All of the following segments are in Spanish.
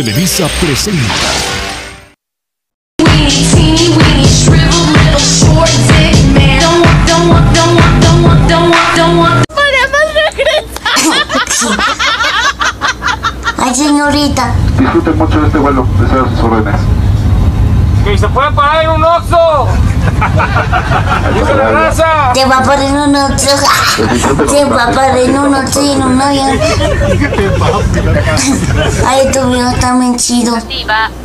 Televisa presenta. Ay, señorita. Disfruten mucho de este vuelo, deseo sus órdenes. ¡Que se puede parar en un oxo! ¡Dice la raza! Te va a poner un otro. Te va a poner un otro y un novio. Ay, tu video está bien chido.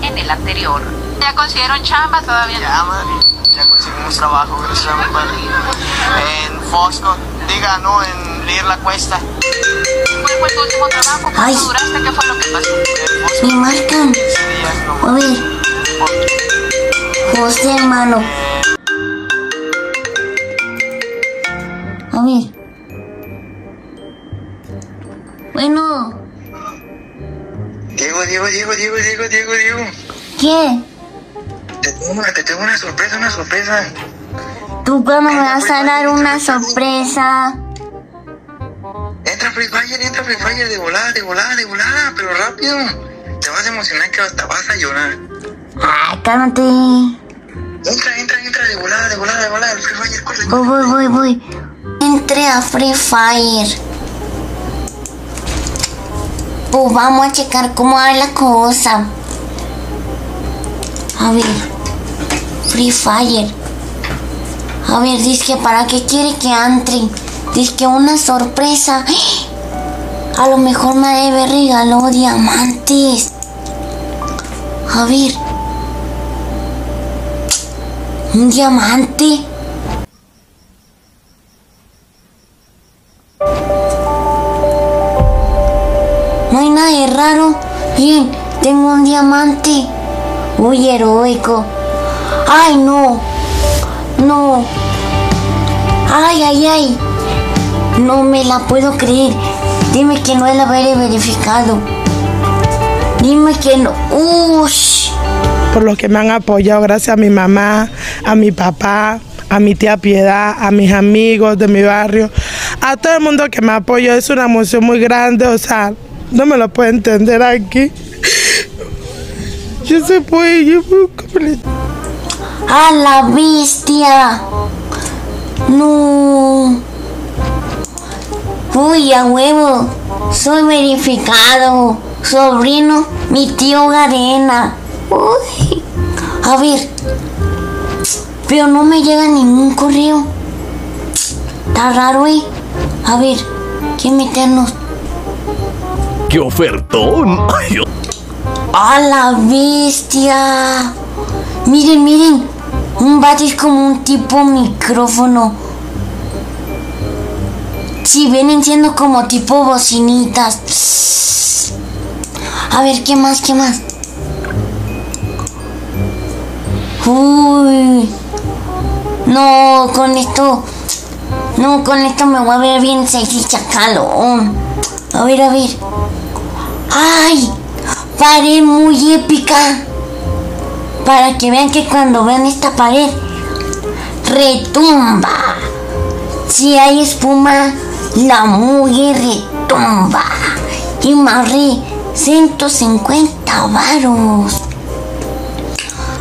en el anterior. ¿Ya consiguieron chamba todavía? Ya, madre, ya conseguimos trabajo, gracias a mi padre. En Foxconn, diga, no, en Leer la Cuesta. ¿Cuál fue tu último trabajo? ¿Cuánto Ay. duraste? ¿Qué fue lo que pasó? En Me marcan. 15 días A ver, José, hermano. A ver. Bueno, Diego, Diego, Diego, Diego, Diego, Diego, Diego. ¿qué? Te tengo, una, te tengo una sorpresa, una sorpresa. ¿Tú cuándo me vas a dar una sorpresa? Entra Free Fire, entra Free Fire de volada, de volada, de volada, pero rápido. Te vas a emocionar que hasta vas a llorar. Ay, cálmate. Entra, entra, entra, de volada, de volada, de volada, Free Fire, corre. Voy, voy, voy, voy. Entré a Free Fire. Pues vamos a checar cómo va la cosa. A ver. Free Fire. A ver, dice que para qué quiere que entre. Dice que una sorpresa. A lo mejor me debe regaló diamantes. A ver. Un diamante. No hay nada de raro. Bien, tengo un diamante. Uy, heroico. Ay, no. No. Ay, ay, ay. No me la puedo creer. Dime que no la haber verificado. Dime que no. Ush. Por los que me han apoyado, gracias a mi mamá, a mi papá, a mi tía Piedad, a mis amigos de mi barrio, a todo el mundo que me apoyó. Es una emoción muy grande, o sea, no me lo puedo entender aquí. Yo se puede, yo puedo completar. A la bestia. No. Uy, a huevo. Soy verificado. Sobrino, mi tío Garena. Uy. A ver. Pero no me llega ningún correo. Está raro, eh. A ver, ¿qué meternos? ¡Qué ofertón! Ay, ¡A la bestia! Miren, miren. Un bate es como un tipo micrófono. Sí, vienen siendo como tipo bocinitas. A ver, ¿qué más? ¿Qué más? Uy. No, con esto. No, con esto me voy a ver bien sexy chacalón. A ver, a ver. ¡Ay! Pared muy épica. Para que vean que cuando vean esta pared, retumba. Si hay espuma, la muy retumba. Y marré 150 varos.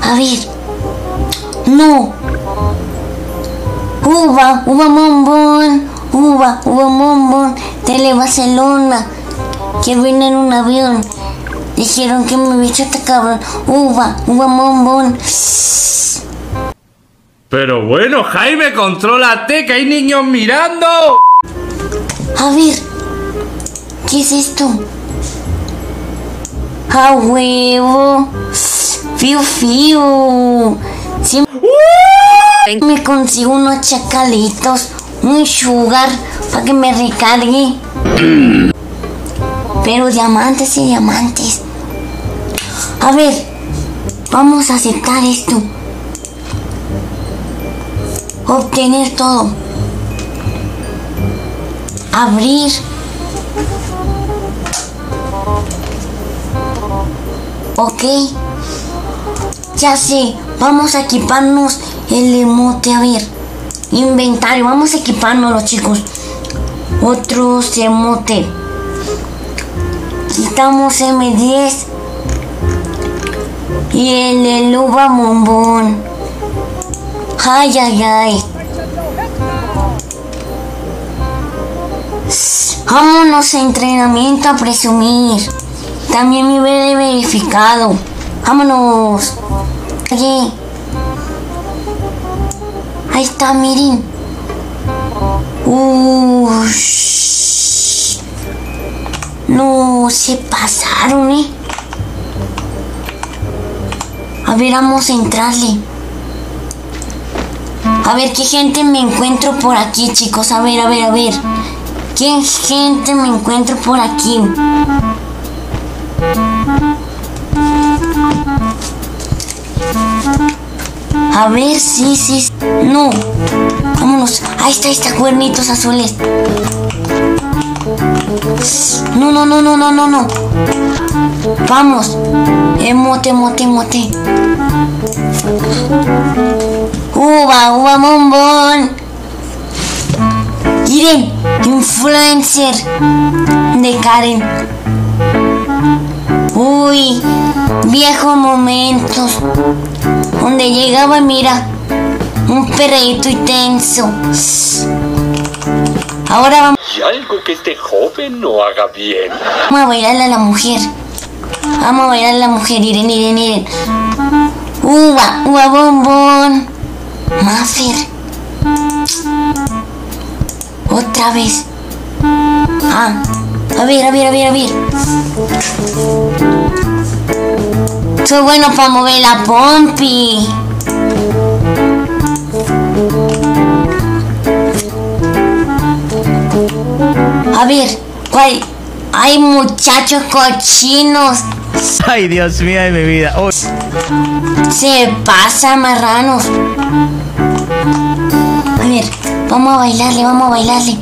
A ver. No. Uva, uva bombón. Uva, uva bombón. Tele Barcelona. Que viene en un avión. Dijeron que mi bicho está cabrón. Uva, uva bombón. Pero bueno, Jaime, contrólate, que hay niños mirando. A ver. ¿Qué es esto? A huevo. Fiu, fiu. Me consigo unos chacalitos. Un sugar para que me recargue. Pero diamantes y diamantes. A ver, vamos a aceptar esto. Obtener todo. Abrir. Ok. Ya sé, vamos a equiparnos el emote. A ver, inventario, vamos a equiparnos chicos. Otro emote. Quitamos M10 Y el del uva bombón. Ay, ay, ay. Vámonos a entrenamiento a presumir. También mi bebé verificado. Vámonos. Ahí está, miren. Ush. No, se pasaron, ¿eh? A ver, vamos a entrarle. A ver qué gente me encuentro por aquí, chicos. A ver, a ver, a ver. ¿Qué gente me encuentro por aquí? A ver, sí, sí. No. Vámonos. Ahí está, ahí está, cuernitos azules. No, no, no, no, no, no, no. Vamos. Emote, emote, emote. Uva, uva, bombón. Miren, influencer de Karen. Uy, viejos momentos. Donde llegaba, mira, un perrito intenso. Ahora vamos. Y algo que este joven no haga bien. Vamos a bailarle a la mujer. Vamos a bailarle a la mujer. Miren, miren, miren. Uva, uva bombón. Maffer. Otra vez. Ah, a ver, a ver, a ver, a ver. Soy bueno para mover la pompi. A ver, ¿cuál? Hay muchachos cochinos. Ay, Dios mío de mi vida. Se pasan marranos. A ver, vamos a bailarle, vamos a bailarle.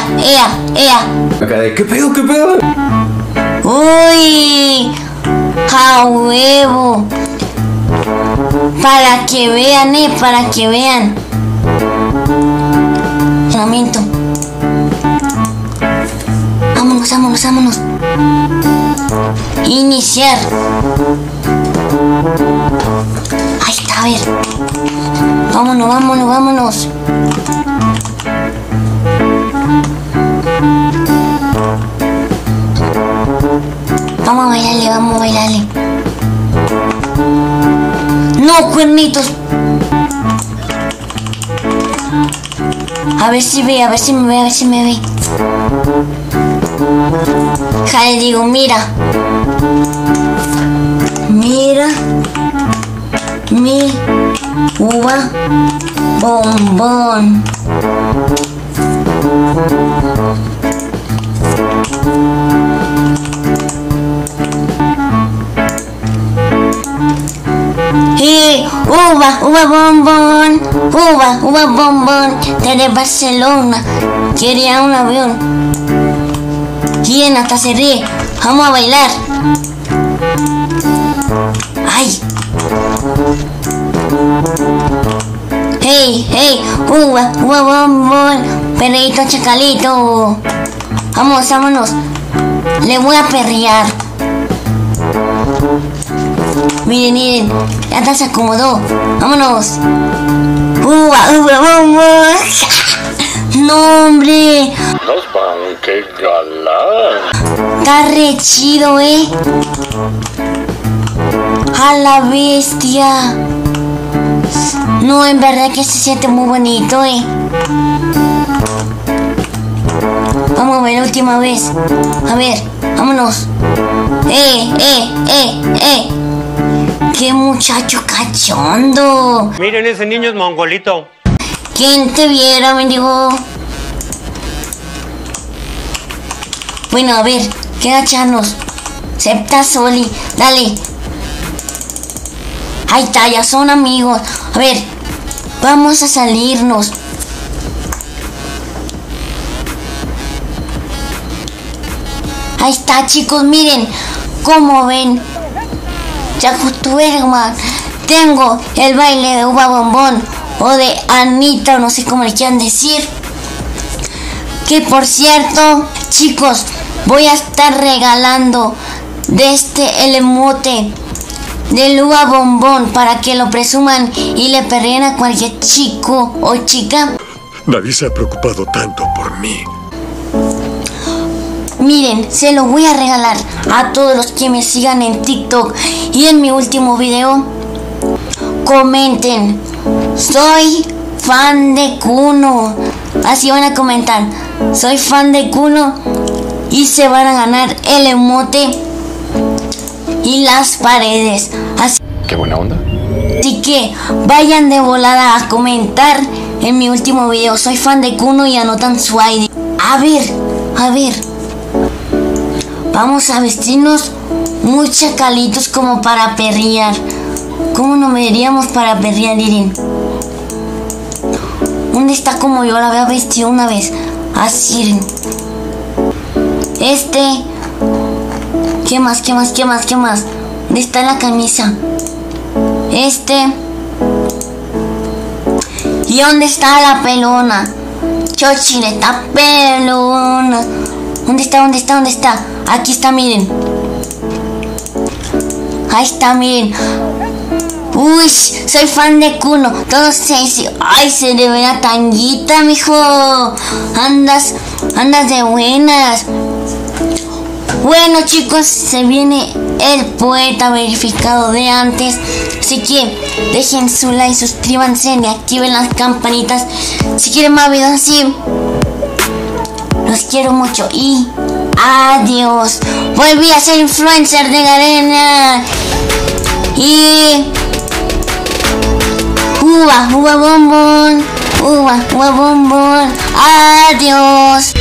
Ea, ea, ea, ea. ¿Qué pedo, qué pedo? Uy, a huevo. Para que vean, eh, para que vean. Lamento. Vámonos, vámonos, vámonos. Iniciar. Ahí está, a ver. Vámonos, vámonos, vámonos. Vamos a bailarle, vamos a bailarle. No, cuernitos. A ver si ve, a ver si me ve, a ver si me ve. Ja, le digo, mira. Mira. Mi uva bombón. Eh, uva, uva bombón, uva, uva bombón, desde Barcelona, quería un avión. Bien, hasta se ríe, vamos a bailar. Ay. Hey, hey, uva, uva bombón, perrito chacalito. Vamos, vámonos. Le voy a perrear. Miren, miren, ya hasta se acomodó. Vámonos. Uva, bombón. No, hombre. Nos van, qué galán. Está re chido, eh. A la bestia. No, en verdad que se siente muy bonito, eh. Vamos a ver la última vez. A ver, vámonos. Eh, eh, eh, eh. Qué muchacho cachondo. Miren, ese niño es mongolito. ¿Quién te viera, mendigo? Bueno, a ver, ¿qué agacharnos? Septa Soli, dale. Ahí está, ya son amigos. A ver, vamos a salirnos. Ahí está, chicos, miren. ¿Cómo ven? Ya hermano. Tengo el baile de uva bombón o de Anita, no sé cómo le quieran decir. Que por cierto, chicos, voy a estar regalando de este el emote de uva bombón para que lo presuman y le perreen a cualquier chico o chica. Nadie se ha preocupado tanto por mí. Miren, se lo voy a regalar a todos los que me sigan en TikTok y en mi último video. Comenten, soy fan de Kuno. Así van a comentar, soy fan de Kuno y se van a ganar el emote y las paredes. Así, Qué buena onda. así que vayan de volada a comentar en mi último video, soy fan de Kuno y anotan su ID. A ver, a ver. Vamos a vestirnos muy chacalitos como para perrear. ¿Cómo nos veríamos para perrear, Irene? ¿Dónde está como yo la había vestido una vez? Así, Irene. Este. ¿Qué más? ¿Qué más? ¿Qué más? ¿Qué más? ¿Dónde está la camisa? Este. ¿Y dónde está la pelona? Chochileta pelona. ¿Dónde está? ¿Dónde está? ¿Dónde está? Aquí está, miren. Ahí está, miren. Uy, soy fan de Kuno. Todos se dicen, ay, se le ve la tanguita, mijo. Andas, andas de buenas. Bueno, chicos, se viene el poeta verificado de antes. Así que dejen su like, suscríbanse y activen las campanitas. Si quieren más videos así, los quiero mucho y adiós. Volví a ser influencer de Garena. Y uva, uva bombón, uva, uva bombón. Adiós.